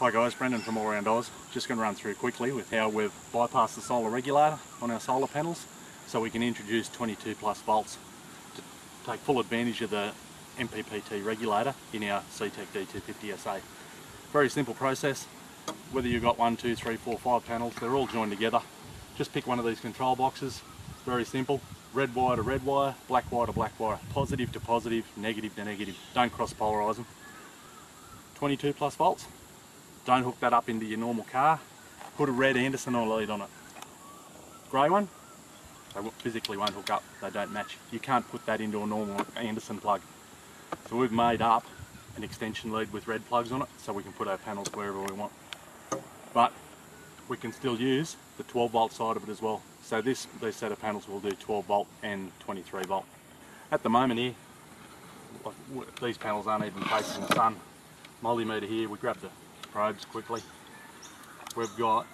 Hi guys, Brendan from All Round Oz. Just going to run through quickly with how we've bypassed the solar regulator on our solar panels so we can introduce 22 plus volts to take full advantage of the MPPT regulator in our Ctek D250 SA. Very simple process. Whether you've got one, two, three, four, five panels, they're all joined together. Just pick one of these control boxes. Very simple. Red wire to red wire, black wire to black wire, positive to positive, negative to negative. Don't cross polarise them. 22 plus volts. Don't hook that up into your normal car. Put a red Anderson oil lead on it. Grey one, they physically won't hook up. They don't match. You can't put that into a normal Anderson plug. So we've made up an extension lead with red plugs on it so we can put our panels wherever we want. But we can still use the 12 volt side of it as well. So this, this set of panels will do 12 volt and 23 volt. At the moment here, these panels aren't even facing the sun. Multimeter here, we grab the probes quickly. We've got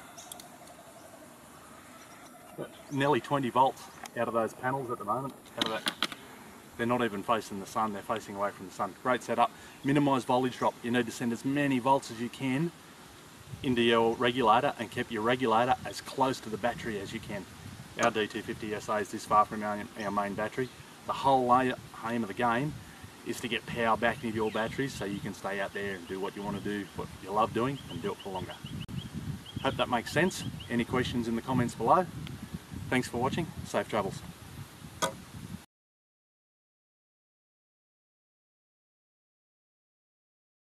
nearly 20 volts out of those panels at the moment. Out of that. They're not even facing the sun, they're facing away from the sun. Great setup. Minimise voltage drop. You need to send as many volts as you can into your regulator and keep your regulator as close to the battery as you can. Our D250 SA is this far from our, our main battery. The whole aim of the game is to get power back into your batteries so you can stay out there and do what you want to do, what you love doing, and do it for longer. Hope that makes sense. Any questions in the comments below? Thanks for watching. Safe travels.